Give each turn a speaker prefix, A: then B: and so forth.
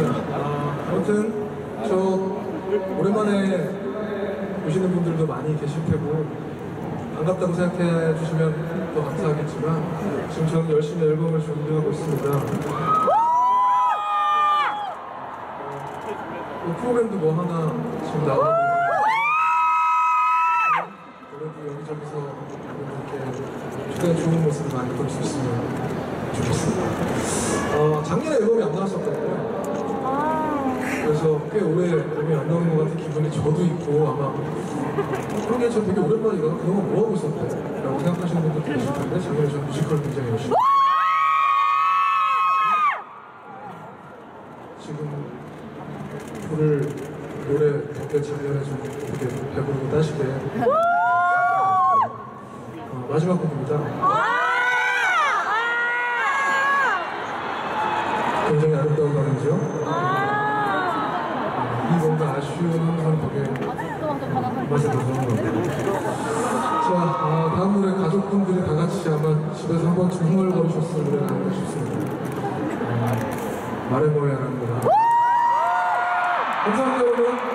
A: 아, 아무튼 저 오랜만에 오시는 분들도 많이 계실 테고 반갑다고 생각해 주시면 더 감사하겠지만 지금 저는 열심히 앨범을 준비하고 있습니다. 어, 프로그램도 뭐 하나 지금 나오고 그래도 여기저기서 이렇게 최대한 좋은 모습을 많이 볼 수 있으면 좋겠습니다. 어, 작년에 앨범이 안 나왔었거든요. 그래서 꽤 오래 앨범이 안 나온 것 같은 기분이 저도 있고 아마 그런 게저 되게 오랜만이라 그동안 뭐 하고 있었대? 라고 생각하시는 분들도 계실 텐데 작년에 저 뮤지컬 굉장히 열심히 지금 불을 노래 그때 작년에 좀 되게 배부르고 따시게 어, 마지막 곡입니다. 굉장히 아름다운 밤이죠. 이 뭔가 아쉬운 항상 되게 맛이 더 좋은 것 같아요. 자, 아, 다음 노래 가족분들이 다 같이 아마 집에서 한 번쯤 흥얼거리셨을 노래가 아닐까 싶습니다. 아, 말해 뭐야라는 노래. 감사합니다, 여러분.